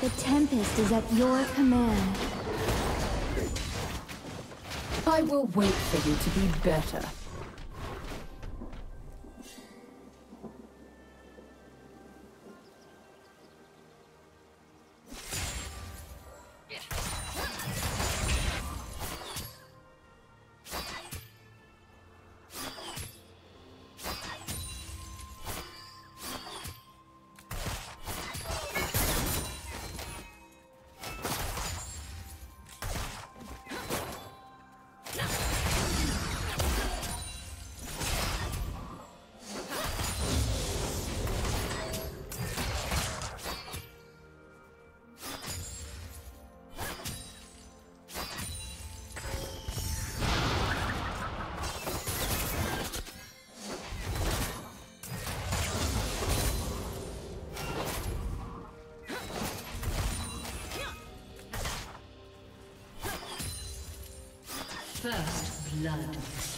The Tempest is at your command. I will wait for you to be better. First blood.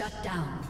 Shut down.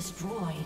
destroyed.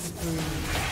spree.